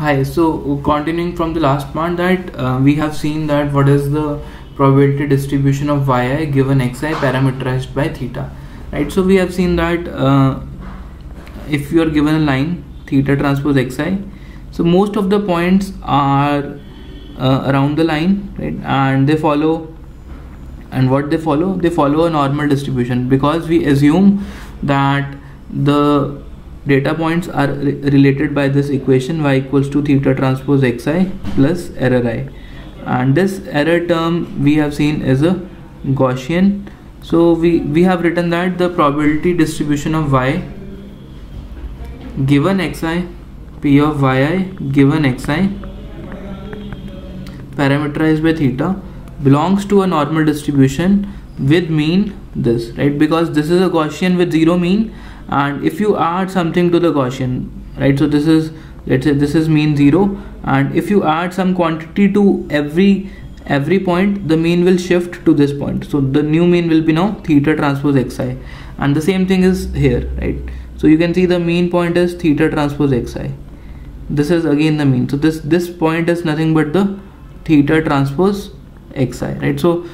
hi so continuing from the last part that uh, we have seen that what is the probability distribution of yi given xi parameterized by theta right? So we have seen that uh, if you are given a line theta transpose xi so most of the points are uh, around the line right? And they follow and what they follow? They follow a normal distribution because we assume that the data points are re related by this equation y equals to theta transpose xi plus error i. And this error term we have seen is a Gaussian. So we we have written that the probability distribution of y given xi p of yi given xi parameterized by theta belongs to a normal distribution with mean this right? Because this is a Gaussian with zero mean and if you add something to the Gaussian right so this is let's say this is mean 0 and if you add some quantity to every every point the mean will shift to this point. So the new mean will be now theta transpose xi. And the same thing is here right? So you can see the mean point is theta transpose xi. This is again the mean. So this this point is nothing but the theta transpose xi right? So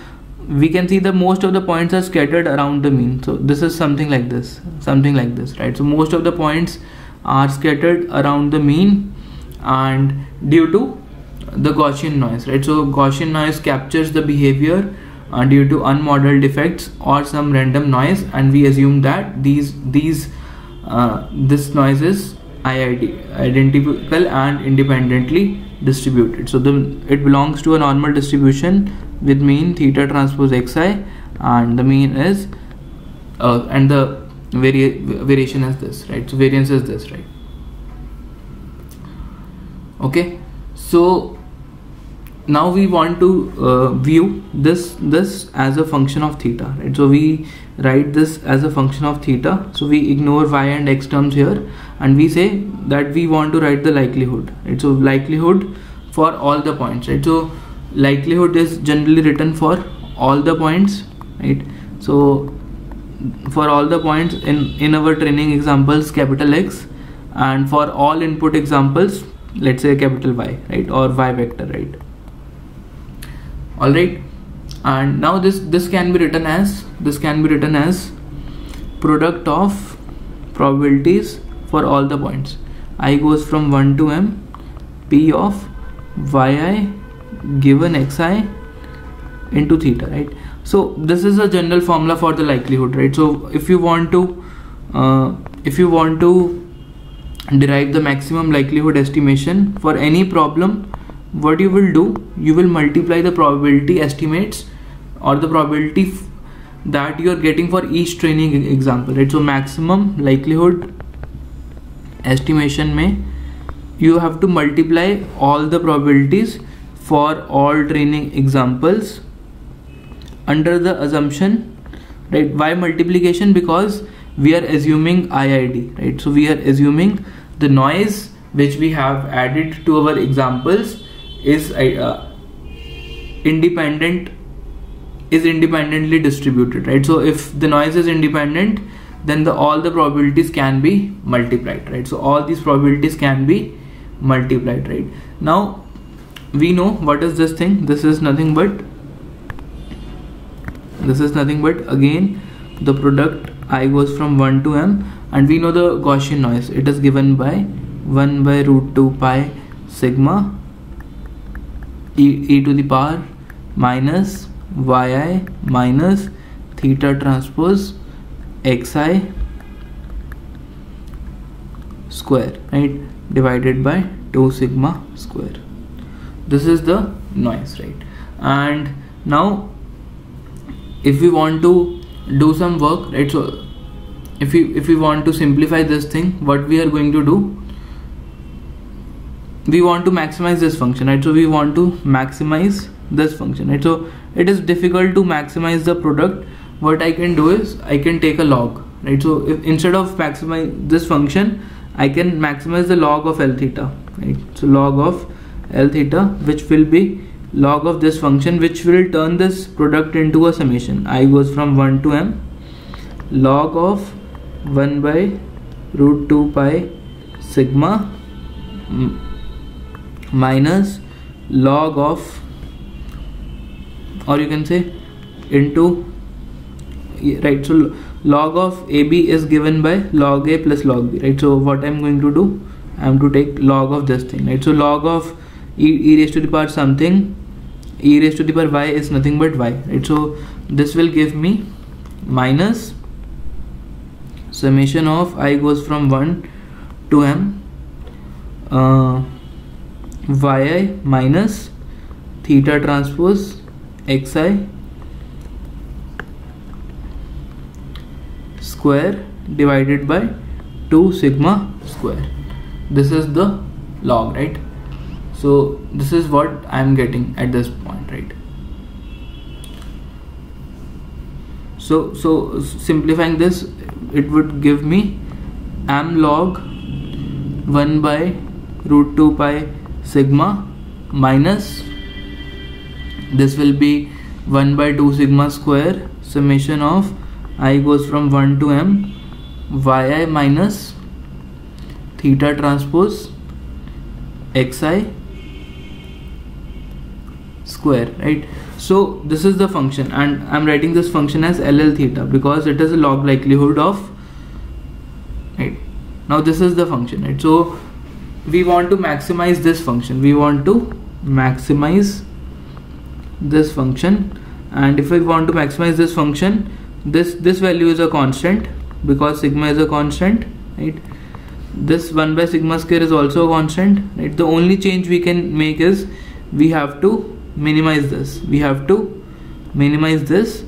we can see that most of the points are scattered around the mean. So this is something like this something like this right? So most of the points are scattered around the mean and due to the Gaussian noise right? So Gaussian noise captures the behavior uh, due to unmodeled effects or some random noise and we assume that these these uh, this noise is IID identical and independently distributed. So the it belongs to a normal distribution with mean theta transpose xi and the mean is uh, and the vari variation is this right? So variance is this right? Okay? So now we want to uh, view this this as a function of theta right? So we write this as a function of theta. So we ignore y and x terms here and we say that we want to write the likelihood right? So likelihood for all the points right? So likelihood is generally written for all the points right? So for all the points in in our training examples capital x and for all input examples let's say capital y right? Or y vector right? All right and now this this can be written as this can be written as product of probabilities for all the points. I goes from 1 to m p of yi given xi into theta right? So this is a general formula for the likelihood right? So if you want to uh, if you want to derive the maximum likelihood estimation for any problem what you will do you will multiply the probability estimates or the probability that you are getting for each training example right? So maximum likelihood estimation may you have to multiply all the probabilities for all training examples under the assumption right? Why multiplication? Because we are assuming IID right? So we are assuming the noise which we have added to our examples is uh, independent is independently distributed right? So if the noise is independent then the all the probabilities can be multiplied right? So all these probabilities can be multiplied right? Now we know what is this thing. This is nothing but this is nothing but again the product i goes from 1 to m. And we know the Gaussian noise. It is given by 1 by root 2 pi sigma e, e to the power minus yi minus theta transpose xi square right? Divided by 2 sigma square. This is the noise right? And now if we want to do some work right so if we if we want to simplify this thing what we are going to do? We want to maximize this function right? So we want to maximize this function right? So it is difficult to maximize the product. What I can do is I can take a log right? So if instead of maximize this function I can maximize the log of L theta right? So log of L theta which will be log of this function which will turn this product into a summation. I goes from 1 to m. Log of 1 by root 2 pi sigma minus log of or you can say into right. So log of ab is given by log a plus log b right? So what i'm going to do i'm to take log of this thing right? So log of e, e raised to the power something e raised to the power y is nothing but y right? So this will give me minus summation of i goes from 1 to m uh, yi minus theta transpose xi square divided by 2 sigma square. This is the log right? So this is what I am getting at this point right? So so simplifying this it would give me m log 1 by root 2 pi sigma minus this will be 1 by 2 sigma square summation of i goes from 1 to m yi minus theta transpose xi square right? So this is the function and i'm writing this function as ll theta because it is a log likelihood of right? Now this is the function right? So we want to maximize this function. We want to maximize this function. And if we want to maximize this function this this value is a constant because sigma is a constant right? This 1 by sigma square is also a constant right? The only change we can make is we have to minimize this. We have to minimize this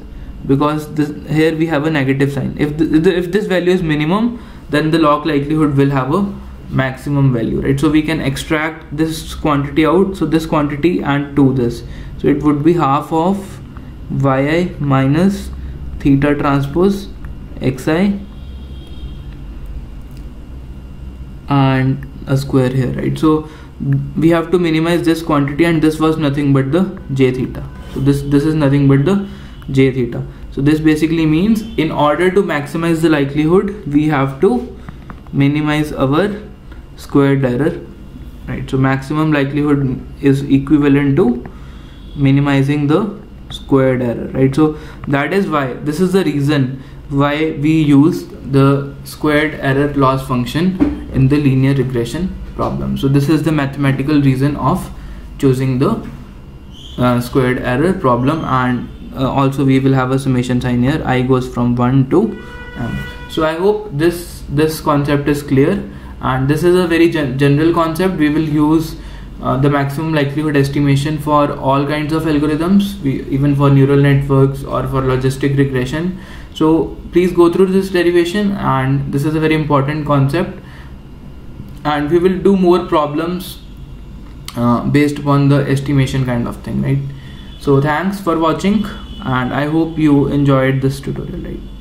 because this here we have a negative sign. If the, if this value is minimum then the log likelihood will have a maximum value right? So we can extract this quantity out so this quantity and to this. So it would be half of yi minus theta transpose xi and a square here right? So we have to minimize this quantity and this was nothing but the j theta. So this this is nothing but the j theta. So this basically means in order to maximize the likelihood we have to minimize our squared error right? So maximum likelihood is equivalent to minimizing the squared error right? So that is why this is the reason why we use the squared error loss function in the linear regression problem. So this is the mathematical reason of choosing the uh, squared error problem and uh, also we will have a summation sign here. I goes from 1 to m. So i hope this this concept is clear and this is a very gen general concept. We will use uh, the maximum likelihood estimation for all kinds of algorithms we, even for neural networks or for logistic regression. So please go through this derivation and this is a very important concept. And we will do more problems uh, based upon the estimation kind of thing right? So thanks for watching and i hope you enjoyed this tutorial right